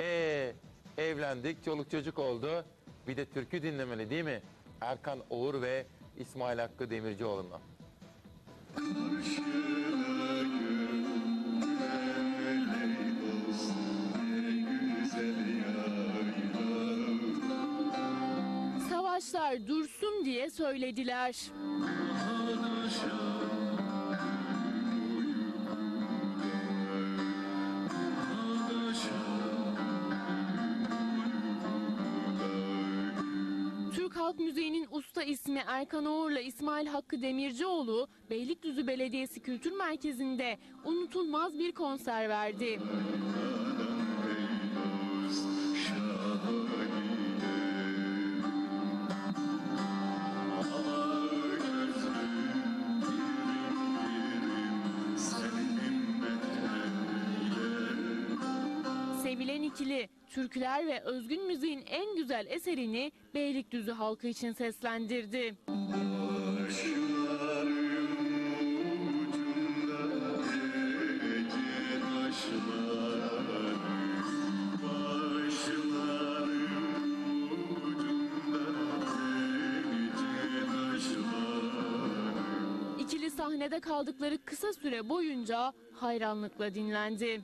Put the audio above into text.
Ee, evlendik, çoluk çocuk oldu. Bir de türkü dinlemeli değil mi? Erkan Oğur ve İsmail Hakkı Demircioğlu'ndan. Savaşlar dursun diye söylediler. Türk Halk Müziği'nin usta ismi Erkan Oğur'la İsmail Hakkı Demircioğlu, Beylikdüzü Belediyesi Kültür Merkezi'nde unutulmaz bir konser verdi. Sevilen ikili, türküler ve özgün müziğin en güzel eserini Beylikdüzü halkı için seslendirdi. İkili sahnede kaldıkları kısa süre boyunca hayranlıkla dinlendi.